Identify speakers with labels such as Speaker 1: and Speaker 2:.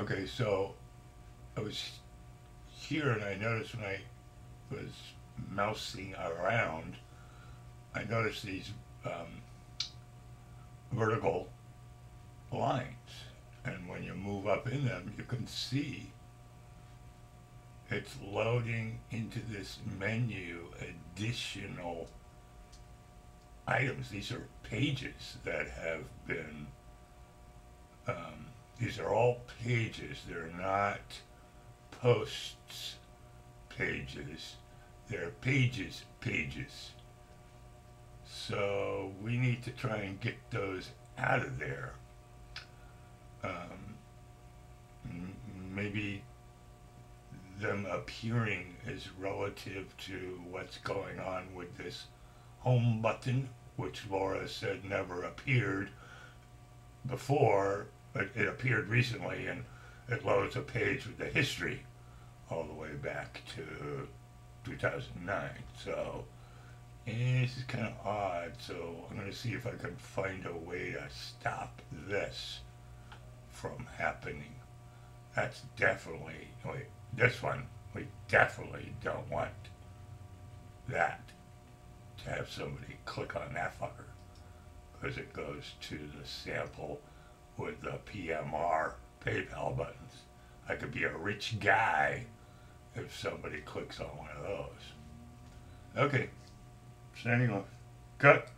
Speaker 1: Okay, so I was here and I noticed when I was mousing around, I noticed these um, vertical lines. And when you move up in them, you can see it's loading into this menu additional items. These are pages that have been, these are all pages. They're not posts pages. They're pages pages. So we need to try and get those out of there. Um, maybe them appearing is relative to what's going on with this home button, which Laura said never appeared before, but it appeared recently and it loads a page with the history all the way back to 2009. So this is kind of odd. So I'm going to see if I can find a way to stop this from happening. That's definitely, wait, this one, we definitely don't want that to have somebody click on that fucker because it goes to the sample with the PMR PayPal buttons. I could be a rich guy if somebody clicks on one of those. Okay, standing off. Cut.